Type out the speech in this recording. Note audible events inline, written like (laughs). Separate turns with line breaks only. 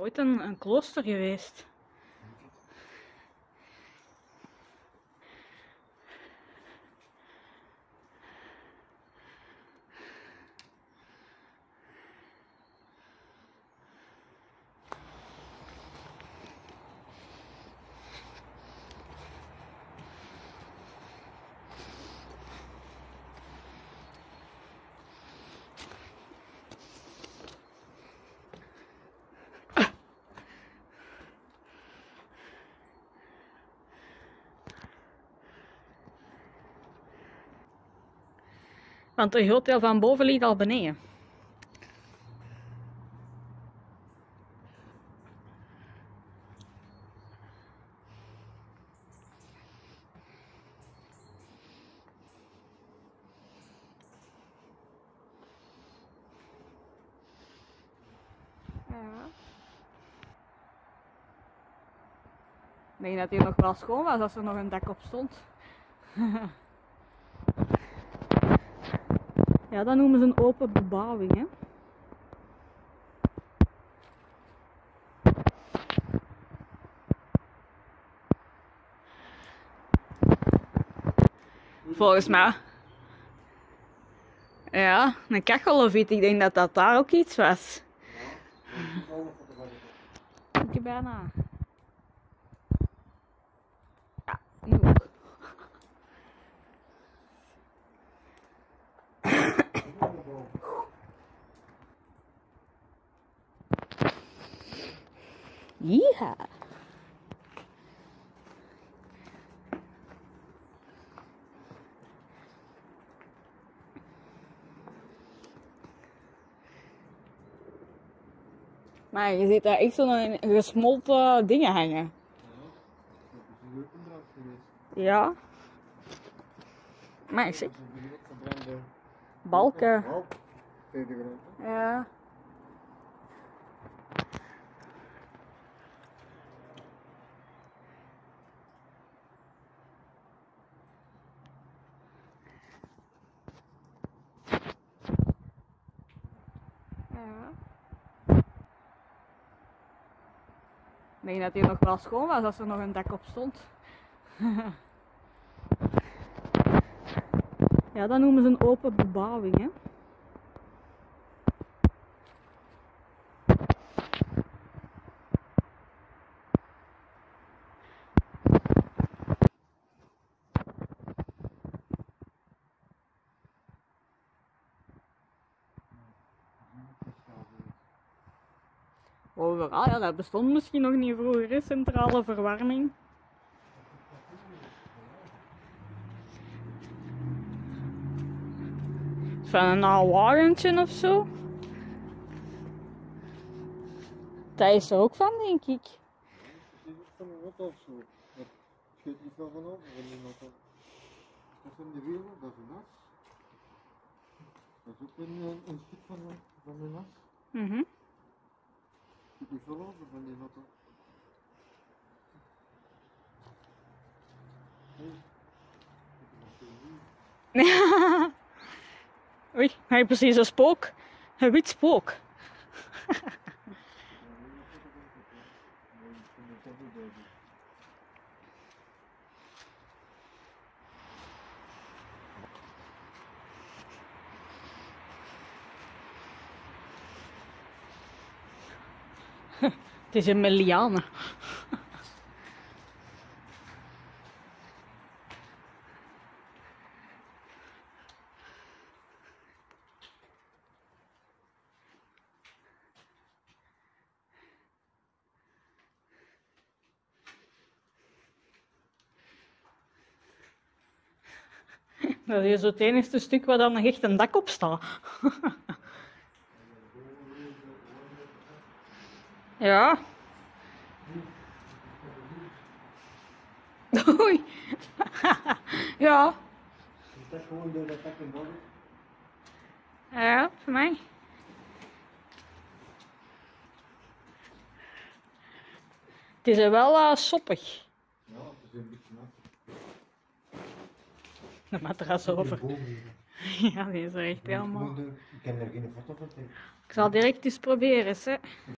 ooit een, een klooster geweest. Want een groot van boven ligt al beneden. Ja. Ik denk dat hij nog wel schoon was als er nog een dak op stond. (laughs) ja, dat noemen ze een open bebouwing. Hè? Volgens mij. Ja, een kachel of iets. Ik denk dat dat daar ook iets was. Ik heb bijna. Ja. Maar je ziet daar echt zo'n gesmolten dingen hangen. Ja. Maar ik zie balken. Ja. Ik denk dat hij nog wel schoon was als er nog een dak op stond. (laughs) ja, dat noemen ze een open bebouwing. Hè? Overal, ja, dat bestond misschien nog niet vroeger, centrale verwarming. Van een oud wagentje of zo. Dat is er ook van, denk ik.
Dit is van een auto of zo. Dat scheet niet van over die auto. Dat de wielen, dat is een as. Dat is ook een, een, stuk van, van een as. Scheet niet veel van die auto. (laughs)
Oei, hij precies een spook. Een wit spook. (laughs) (laughs) Het is een meliane. (laughs) Dat is het enige stuk waar dan nog echt een dak op staat. (laughs) ja. Oei. (laughs) ja.
Is dat gewoon door dat in?
Ja, voor mij. Het is er wel eh, soppig.
Ja, het is een beetje nat.
De matras over. (laughs) Ja, die is er echt helemaal.
Ik kan er geen foto van.
Ik zal direct eens proberen, hè.